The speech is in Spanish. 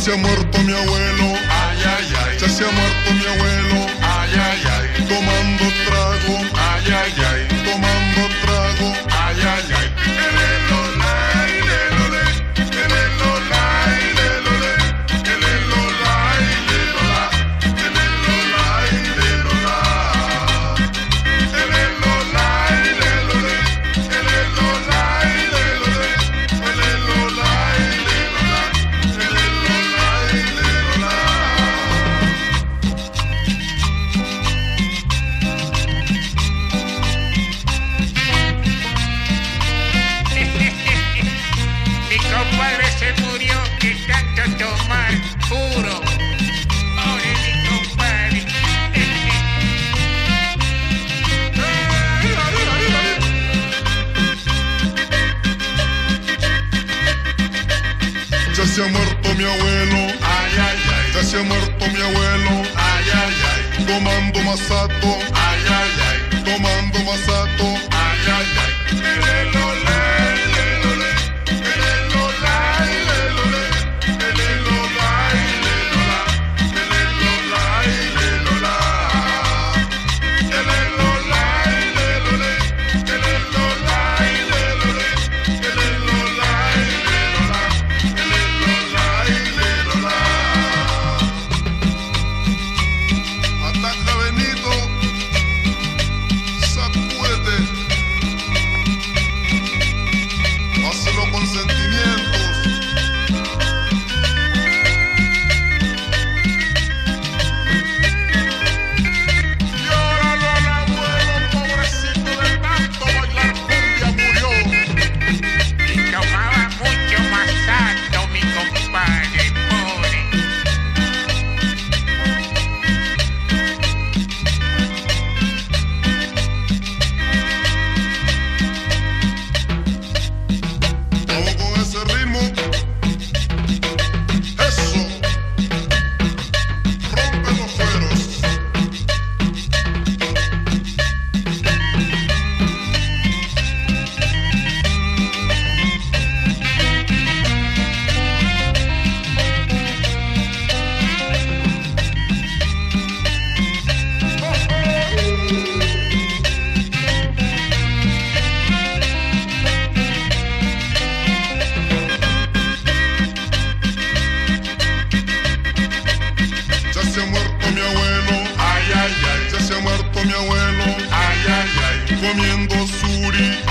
se ha muerto mi abuelo. Ay, ay, ay. Ya se ha muerto mi abuelo. se ha muerto mi abuelo. Ay, ay, ay. Ya se ha muerto mi abuelo. Ay, ay, ay. Tomando masato. Ay, ay, ay. comiendo suri.